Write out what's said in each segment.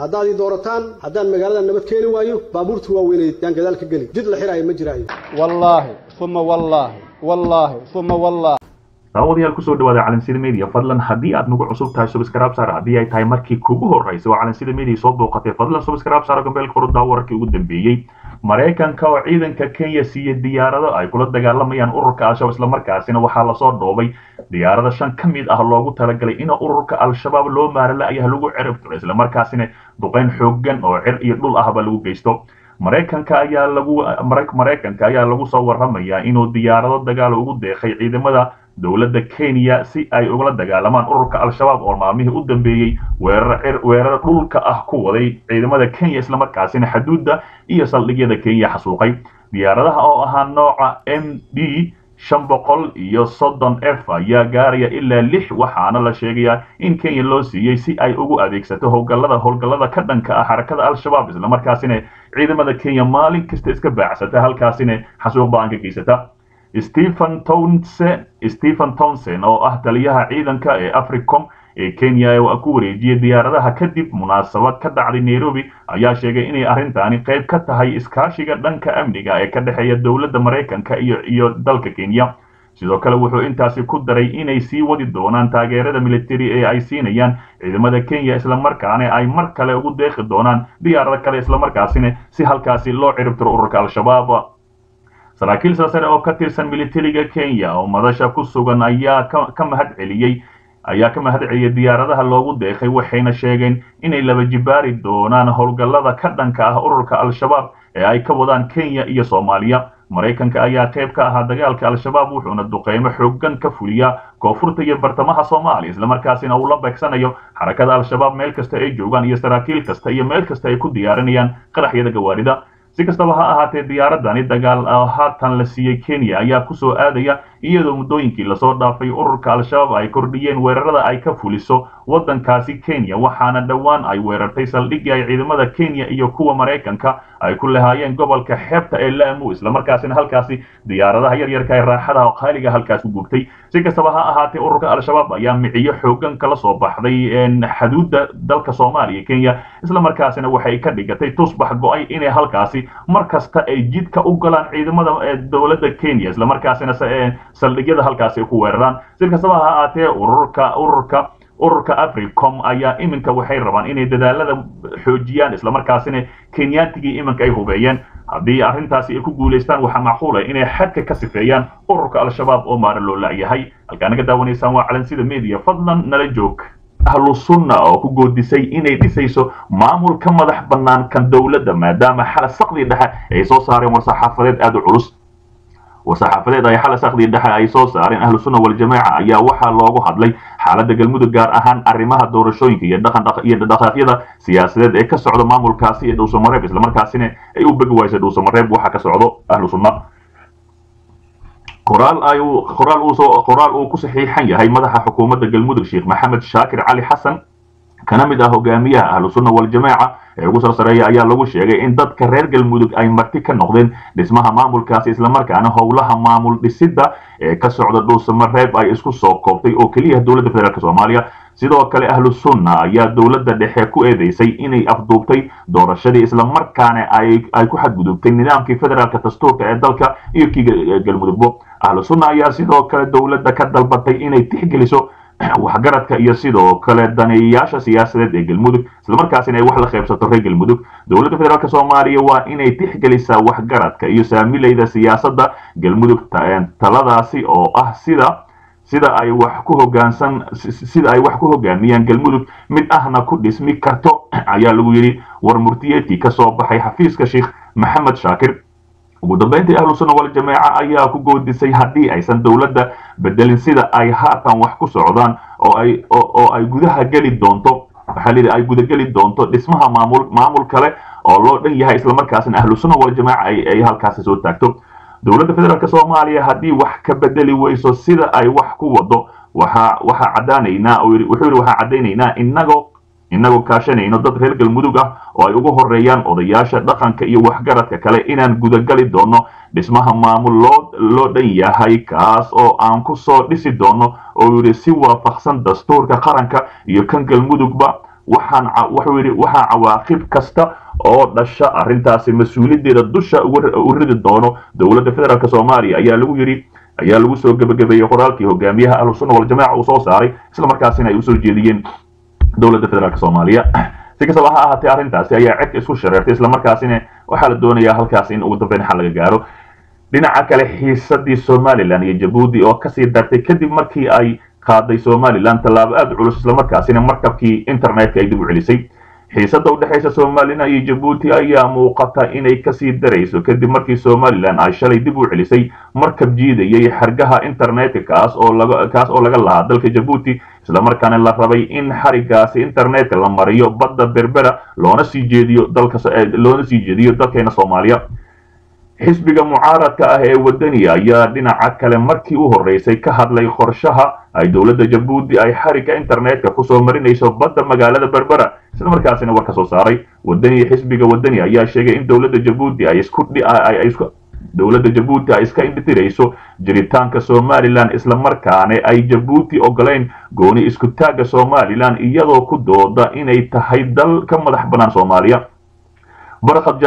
haddaad ii doorataan haddaan magaalada nabad keeni waayo baabuurta waaweyneed yaan gadaal ka geli jid la xiraayo ma jiraayo. Wallaahi uma wallaahi wallaahi uma wallaahi. Daawadayaal ku soo dhawaada calansida media. Fadlan haddii aad nagu cusub tahay subscribe saar haddii ay tahay markii kugu horreysay oo calansida media soo booqatay fadlan subscribe saar gambeelka furuddaa wararkii ugu dambeeyey. Maraykanka oo ciidanka kenya siiya diyaarado ay kula dagaalamayaan ururka al-shabaab islamarkaasina waxaa la soo dhoobay diyaarada shan ka mid ah loogu talagalay in ururka al-shabaab loo maarala-yah lagu ciribtiro islamarkaasina duqeyn xoogan oo cir iyo dhul ahba lagu geysto. Maraykanka ayaa lagu maraykanka ayaa lagu soo waramayaa inuu diyaarado dagaal ugu deeqay ciidamada dowladda kenya si ay ugala dagaalamaan ururka al-shabaab oo maalmihii u dambeeyey weerar dhulka ah ku waday ciidamada kenya islamarkaasina xaduudda iyo saldhigyada kenya xasuuqay. Diyaaradaha oo ahaa nooca m d shan boqol iyo soddon f ayaa gaaraya ilaa lix waxaana la sheegayaa in kenya loo siiyey si ay ugu adeegsato howlgallada howlgallada ka dhanka ah xarakada al-shabaab islamarkaasina ciidamada kenya maalin kasta iska baacsata halkaasina xasuuq ba'aan ka geysata. Stephen townse stephen townson oo ah taliyaha ciidanka ee africom ee kenya ku wareejiyay diyaaradaha kadib munaasabad ka dhacday nairobi ayaa sheegay inay arrintaani qayb ka tahay iskaashiga dhanka amniga ee ka dhexeeya dowladda maraykanka iyo iyo dalka kenya. Sidoo kale wuxuu intaasi ku daray inay sii wadi doonaan taageerada militari ee ay siinayaan ciidamada kenya islamarkaana ay mar kale ugu deeqi doonaan diyaarado kale islamarkaasina si halkaasi loo ciribtiro ururka al-shabaab. Saraakiil saasare oo ka tirsan militariga kenya oo madasha ku sugan ayaa ka mahad celiyey ayaa ka mahad celiyay diyaaradaha loogu deeqay waxayna sheegeen inay laba jibaari doonaan howlgallada ka dhanka ah ururka al-shabaab ee ay ka wadaan kenya iyo soomaaliya. Maraykanka ayaa qayb ka ahaa dagaalka al-shabaab wuxuuna duqeymo xoogan ka fuliyaa koonfurta iyo bartamaha soomaaliya islamarkaasina uu la beegsanayo xarakada al-shabaab meel kasta ay joogaan iyo saraakiil kasta iyo meel kasta ay ku diyaarinayaan qaraxyada gawaarida si kastaba ha ahaatee diyaaradani dagaal haatan la siiyey kenya ayaa ku soo aadaya iyadoo muddooyinkii la soo dhaafay ururka al-shabaab ay kordhiyeen weerarada ay ka fuliso waddankaasi kenya waxaana dhowaan ay weerartay saldhiggii ay ciidamada kenya iyo kuwa maraykanka ay ku lahaayeen gobolka xeebta ee laamu islamarkaasina halkaasi diyaaradaha yaryarka ee raaxadaha qaaliga halkaas u gubtay si kastaba ha ahaatee ururka al-shabaab ayaa miciyo xoogan kala soo baxday xaduudda dalka soomaaliya kenya islamarkaasina waxay ka dhigatay tusbax go'ay inay halkaasi mar kasta ay jidka u galaan ciidamada dowladda kenya islamarkaasina saldhigyada halkaasi ku weeraraan. Si kastaba ha ahaatee ururka ururka ururka africom ayaa iminka waxay rabaan inay dadaalada xoojiyaan islamarkaasina kenyaantigii iminka ay hubeeyeen. Haddii arrintaasi ay ku guulaystaan waxaa macquula inay xadka ka sifeeyaan ururka al-shabaab oo maara loo la-yahay halkaa naga daawanaysaan waa calansida media. Fadlan nala joog ahlu sunna oo ku goodisay inay dhisayso maamul ka madax bannaan kan dowladda maadaama xala saqdii dhexe ay soo saareen war-saxaafadeed aada u culus. War-saxaafadeed ay xala saqdii dhexe ay soo saareen ahlu sunna waljamaaca ayaa waxaa loogu hadlay xaaladda galmudug gaar ahaan arrimaha doorashooyinka iyo dhaqan iyo dhaqaaqyada siyaasadeed ee ka socda maamulkaasi iyo dhuusamareeb islamarkaasina ay u begi waysay dhuusamareeb waxa ka socdo ahlu sunna qoraal ay qoraal uu soo qoraal uu ku saxiixan yahay madaxa xukuumadda galmudug sheekh maxamed shaakir cali xasan kana mid ah hogaamiyaha ahlu sunna waljamaaca ee ugu sarsareeya ayaa lagu sheegay in dadka reer galmudug ay marti ka noqdeen dhismaha maamulkaasi islamarkaana howlaha maamul dhisidda ee ka socda dhuusamareeb ay isku soo koobtay oo keliya dowladda federaalk soomaaliya. Sidoo kale ahlu sunna ayaa dowladda dhexe ku eedeysay inay afduubtay doorashadii islamarkaana ay ku xadgudubtay nidaamkii federaalka dastuurka ee dalka iyo kii galmudugbo. Ahlu sunna ayaa sidoo kale dowladda ka dalbatay inay tixgeliso waxgaradka iyo sidoo kale daneeyayaasha siyaasadeed ee galmudug islamarkaasina ay wax la qaybsato reer galmudug. Dowladda federaalk soomaaliya waa inay tixgelisaa waxgaradka iyo saamilayda siyaasadda galmudug taladaasi oo ah sida sida ay wax ku hogaansan sida ay wax ku hogaamiyaan galmudug. Mid ahna ku dhismi karto ayaa lagu yidhi war murtiyeedkii ka baxay xafiiska sheekh maxamed shaakir ugu dambeyntii ahlu sunna waljamaaca ayaa ku goodisay haddii aysan dowladda bedelin sida ay haatan wax ku socdaan oo ay gudaha geli doonto. Waxaa layidhi ay gudageli doonto dhismaha maamul maamul kale oo loo dhan yahay islamarkaasina ahlu sunna waljamaaca ay halkaasi soo taagto. Dowladda federaalk soomaaliya haddii wax ka bedeli weyso sida ay wax ku wado waxa waxaa caddaanaynaa wuxuu yidhi waxaa caddaynaynaa inagoo inagoo kaashanayno dad reer galmudug ah oo ay ugu horeeyaan odayaasha dhaqanka iyo waxgaradka kale inaan gudagali doono. Dhismaha maamul loo dhan yahay kaas oo aan ku soo dhisi doono oo yidhi si waafaqsan dastuurka qaranka iyo kan galmudugba wuxuu yidhi waxaa cawaaqib kasta oo dhasha arrintaasi mas'uuliyaddeeda dusha u ridi doono. Dowladda federaalk soomaaliya ayaa lagu yidhi ayaa lagu soo gebagabeeyey qoraalkii hogaamiyaha ahlusunna waljamaca uu soo saaray islamarkaasina ay u soo jeediyeen dowladda federaalk soomaaliya. Si kastaba ha ahaatee arrintaasi ayaa cedka isku shareertay islamarkaasina waxaa la doonayaa halkaas in ugu dambeyn xal laga gaaro. Dhinaca kale xiisadii somalilan iyo jabuuti oo ka sii dartay kadib markii ay qaaday somalilan tallaabo aada culus islamarkaasina markabkii internetka ay dib u celisay xiisada udhexaysa somalilan iyo jabuuti ayaa muuqata inay ka sii darayso. Kadib markii somalilan ay shalay dib u celisay markab jiidayay xargaha internetka kaas oo laga lahaa dalka jabuuti. Islamarkaana la rabay in xarigaasi internetka la mariyo badda berbera loona sii jeediyo dalkeena soomaaliya xisbiga mucaaradka ah ee wadaniga ayaa dhinaca kale markii u horreysay ka hadlay qorshaha ay dowladda jabuuti ay xarigga internetka ku soo marinayso badda magaalada berbera islamarkaasina war ka soo saaray wadaniga xisbiga wadani ayaa sheegay in dowladda jabuuti ay isku dowladda jabuuti ay iska indhitirayso jiritaanka somalilan islamarkaana ay jabuuti ogoleyn gooni isku taagga somalilan iyadoo ku dooda inay tahay dal ka madax bannaan soomaaliya barkad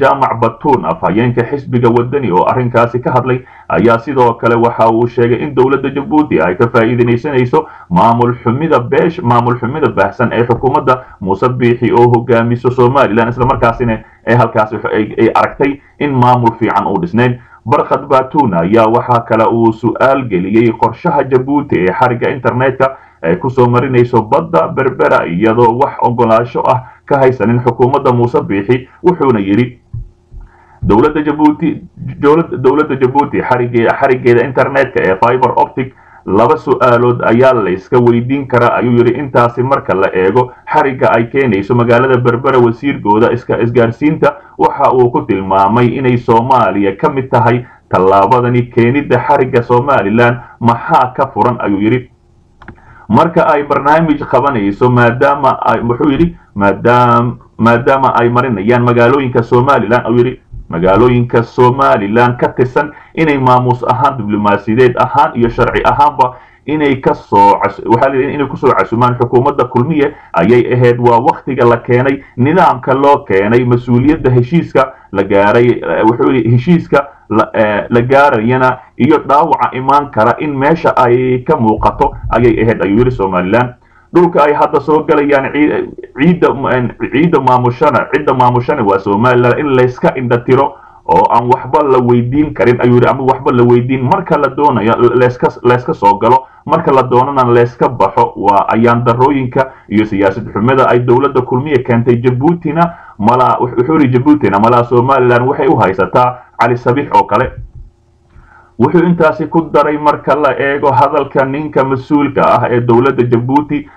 jaamac batuun afhayeenka xisbiga wadani oo arrinkaasi ka hadlay ayaa sidoo kale waxa uu sheegay in dowladda jabuuti ay ka faa'iidaysanayso maamul xumida baahsan ee xukuumadda muuse biixi oo hogaamiso somalilan islamarkaasina ee halkaasi ay aragtay in maamul fiican uu dhisnayn barkad batuun ayaa waxaa kale uu su'aal geliyey qorshaha jabuuti ee xarigga internetka ay ku soo marinayso badda berbera iyadoo wax ogolaasho ah ka haysanin xukuumadda muuse biixi wuxuuna yidhi dowladda jabuuti dowladda jabuuti xarigeeda internetka ee fiber optic laba su'aalood ayaa layska weydiin karaa ayuu yidhi. Intaasi marka la eego xarigga ay keenayso magaalada berbera wasiirkooda iska isgaarsiinta waxa uu ku tilmaamay inay soomaaliya ka mid tahay tallaabadani keenidda xarigga somalilan maxaa ka furan? ayuu yidhi marka ay barnaamij qabanayso maadaama wuxuu yidhi maadaam maadaama ay marinayaan magaalooyinka somalilan ayuu yidhi magaalooyinka somalilan ka tirsan inay maamuus ahaan diblomaasiyadeed ahaan iyo sharci ahaanba inay ka soo waxaa layidhi inay ku soo casumaan xukuumadda kulmiye ayay ahayd waa waktiga la keenay nidaamka loo keenay mas'uuliyadda heshiiska la gaaray wuxuu yidhi heshiiska la gaarayana iyo dhaawaca imaan kara in meesha ay ka muuqato ayay ahayd ayuu yidhi somalilan. Dhulka ay hadda soo galayaan ciidda ciidda maamushana cidda maamushana waa somalilan in layska indhatiro oo aan waxba la weydiin karin ayuu yidhi ama waxba la weydiin marka la doonayo layska layska soo galo marka la doonana layska baxo waa ayaan darooyinka iyo siyaasad xumada ay dowladda kulmiya keentay jabuutina malaa wuxuu yidhi jabuutina malaa somalilan waxay u haysataa cali sabiix oo kale. Wuxuu intaasi ku daray marka la eego hadalka ninka mas'uulka ah ee dowladda jabuuti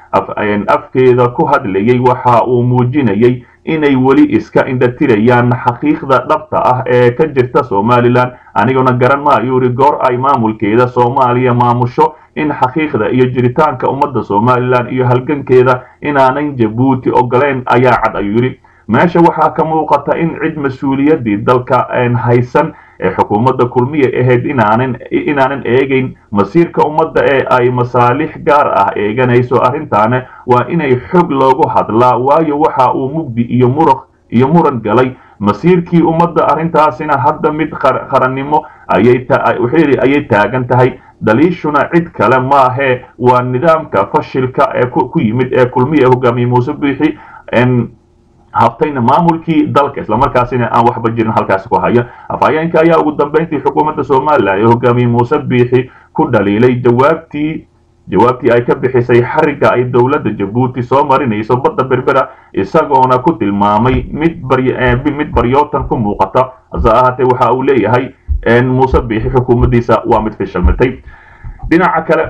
afkeeda ku hadlayay waxa uu muujinayay inay weli iska indhatirayaan xaqiiqda dhabta ah ee ka jirta somalilan. Aniguna garan maayo yidhi goor ay maamulkeeda soomaaliya maamusho in xaqiiqda iyo jiritaanka ummadda somalilan iyo halgankeeda inaanan jabuuti ogoleyn ayaa cad ayuu yidhi meesha waxaa ka muuqata in cid mas'uuliyaddii dalka haysan ee xukuumadda kulmiya ahayd inaanan inaanan eegayn. Masiirka ummadda ee ay masaalix gaar ah eeganayso arrintaana waa inay xog loogu hadlaa waayo waxa uu mugdi iyo muran galay. Masiirkii ummadda arrintaasina hadda mid qarannimo ayay taagan tahay. Daliishuna cid kale maahee waa nidaamka fashilka ee ku yimid ee kulmiya hogaamiye muuse biixi habtayna maamulkii dalka islamarkaasina aan waxba jirin halkaasi ku haya afhayeenka ayaa ugu dambeyntii xukuumadda somalilan ee hogaamiye muuse biixi ku dhaliilay jawaabtii jawaabtii ay ka bixisay xarigga ay dowladda jabuuti soo marinayso badda berbera isagoona ku tilmaamay mid mid baryootan ku muuqata hase ahaatee waxa uu leeyahay muuse biixi xukuumaddiisa waa mid fishilmitay dhinaca kale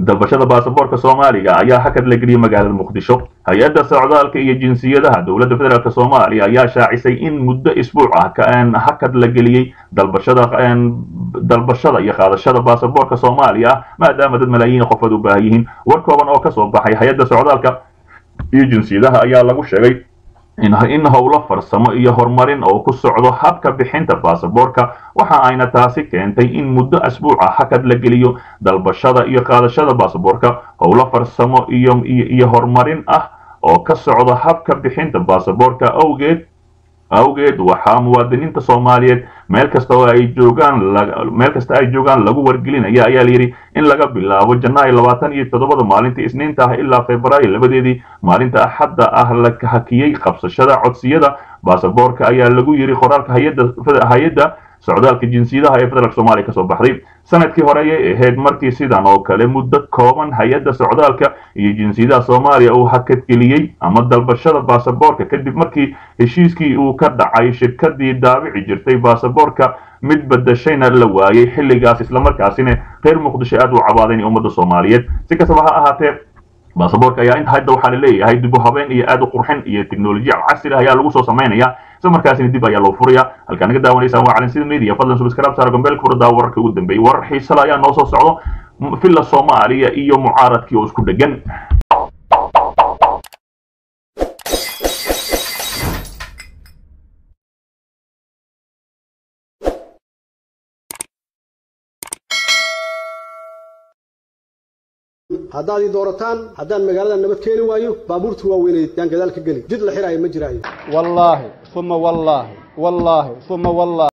dalbashada baasaboorka soomaaliga ayaa hakad la geliyay magaalada muqdisho. Hay'adda socdaalka iyo jinsiyadaha dowladda federaalk soomaaliya ayaa shaacisay in muddo isbuuc ah hakad la geliyey dalbashada iyo qaadashada baasaboorka soomaaliya ah maadaama dad malaayiin qofood u baahan yihiin. War kooban oo ka soo baxay hay'adda socdaalka iyo jinsiyadaha ayaa lagu sheegay in howlo farsamo iyo horumarin oo ku socdo habka bixinta baasaboorka. Waxa ayna taasi keentay in muddo asbuuca hakad la geliyo dalbashada iyo qaadashada baasaboorka. Howlo farsamo iyo horumarin ah oo ka socda habka bixinta baasaboorka. Awgeed awgeed waxaa muwaadiniinta soomaaliyeed. Meel kasta oo ay joogaan meel kasta ay joogaan lagu wargelinaya ayaa layidhi in laga bilaabo janaayo labaatan iyo toddobada maalintii isniinta ah ilaa februaayo labadeedii. Maalinta axadda ah la hakiyey qabsashada codsiyada baasaboorka ayaa lagu yidhi qoraalka hay'adda socdaalka jinsiyadaha ee federaalk soomaaliya ka soo baxday. Sanadkii hore ayay ahayd markii sidan oo kale muddo kooban hay'adda socdaalka iyo jinsiyadaha soomaaliya uu hakadgeliyey ama dalbashada baasaboorka kadib markii heshiiskii uu ka dhacay shirkadii daabici jirtay baasaboorka mid badashayna la waayey xilligaas islamarkaasina reer muqdisho aad u cabaadayn ummadda soomaaliyeed. Si kastaba ha ahaatee baasaboorka ayaa inta hadda waxaa la leeyahay dib habeen iyo aad u qurxin iyo teknolojiya casri ah ayaa lagu soo samaynaya isla markaasina dib ayaa loo furaya halkaa naga daawanaysaan waa calansida media fadlan subscribe saar gombeelka furada wararka ugu dambeeyay warar xiisala ayaa noo soo socdo. Villa soomaaliya iyo mucaaradkii oo isku dhegan هذا دورتان هذا المجال أن نبتكل وياه بابورت هو وين يتيان يعني كذلك قلي. جد الحراي مجراي والله ثم والله والله ثم والله.